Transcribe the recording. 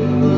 Bye.